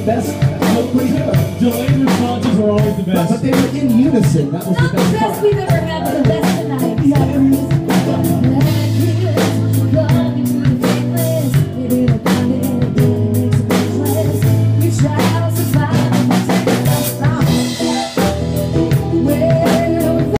the best. Look pretty good. Delayed responses were always the best. but they were in unison. That was Not the the best part. we've ever the best